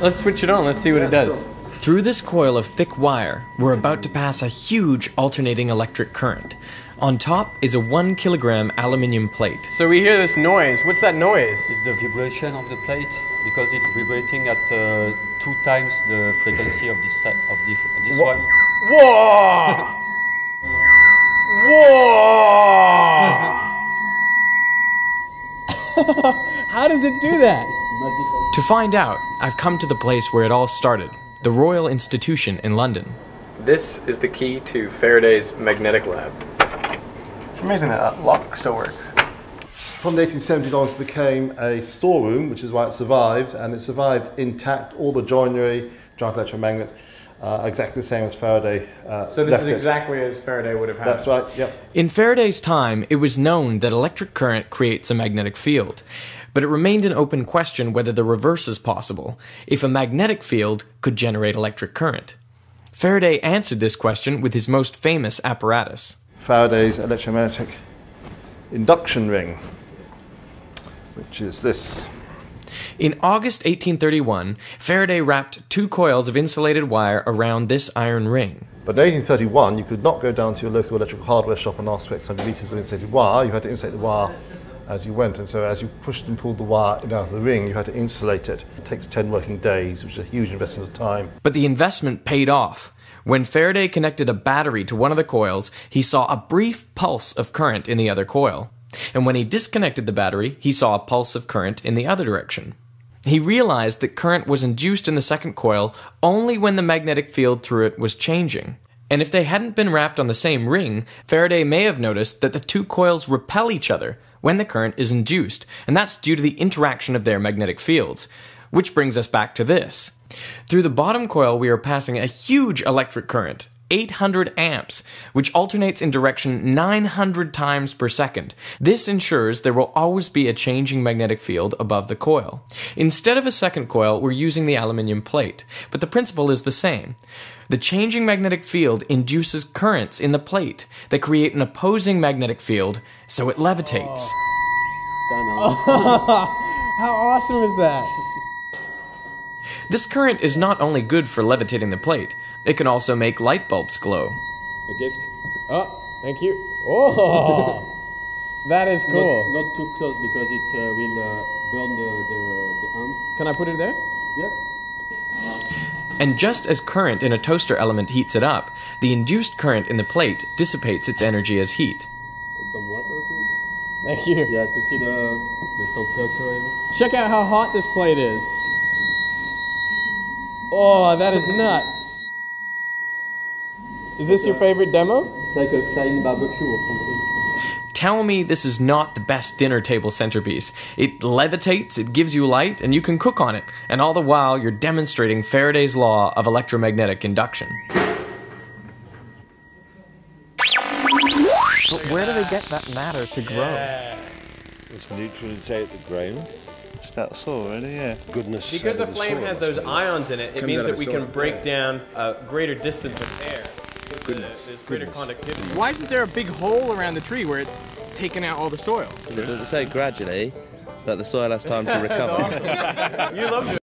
Let's switch it on. Let's see what it does. Through this coil of thick wire, we're about to pass a huge alternating electric current. On top is a one kilogram aluminium plate. So we hear this noise. What's that noise? It's the vibration of the plate because it's vibrating at uh, two times the frequency of this si- of the, this one. Whoa! Whoa! How does it do that? Magical. To find out, I've come to the place where it all started the Royal Institution in London. This is the key to Faraday's magnetic lab. It's amazing that that lock still works. From the 1870s onwards, it became a storeroom, which is why it survived, and it survived intact, all the joinery, giant electromagnet, uh, exactly the same as Faraday. Uh, So this left is it. exactly as Faraday would have had. That's right. Yep. In Faraday's time, it was known that electric current creates a magnetic field, but it remained an open question whether the reverse is possible, if a magnetic field could generate electric current. Faraday answered this question with his most famous apparatus. Faraday's electromagnetic induction ring, which is this. In August 1831, Faraday wrapped two coils of insulated wire around this iron ring. But in 1831, you could not go down to your local electrical hardware shop and ask for X hundred meters of insulated wire. You had to insulate the wire as you went, and so as you pushed and pulled the wire out of the ring, you had to insulate it. It takes 10 working days, which is a huge investment of time. But the investment paid off. When Faraday connected a battery to one of the coils, he saw a brief pulse of current in the other coil. And when he disconnected the battery, he saw a pulse of current in the other direction. He realized that current was induced in the second coil only when the magnetic field through it was changing. And if they hadn't been wrapped on the same ring, Faraday may have noticed that the two coils repel each other when the current is induced, and that's due to the interaction of their magnetic fields. Which brings us back to this. Through the bottom coil, we are passing a huge electric current, 800 amps, which alternates in direction 900 times per second. This ensures there will always be a changing magnetic field above the coil. Instead of a second coil, we're using the aluminium plate, but the principle is the same. The changing magnetic field induces currents in the plate that create an opposing magnetic field, so it levitates. How awesome is that? This current is not only good for levitating the plate, it can also make light bulbs glow. A gift. Oh, thank you. Oh, that is cool. Not, not too close because it uh, will uh, burn the, the, the arms. Can I put it there? Yep. And just as current in a toaster element heats it up, the induced current in the plate dissipates its energy as heat. Some water too. Thank you. Yeah, to see the, the temperature. Check out how hot this plate is. Oh, that is nuts. Is this your favorite demo? It's like a flying barbecue or something. Tell me this is not the best dinner table centerpiece. It levitates, it gives you light, and you can cook on it, and all the while you're demonstrating Faraday's law of electromagnetic induction. But where do they get that matter to grow? It's neutralisate the ground. It's that soil, really, yeah. Goodness. Because the of flame soil, has those ions in it, it Comes means that we can break yeah. down a greater distance of air. Goodness, There's greater goodness. conductivity. Why isn't there a big hole around the tree where it's taking out all the soil? it Does it say gradually that the soil has time to recover? You love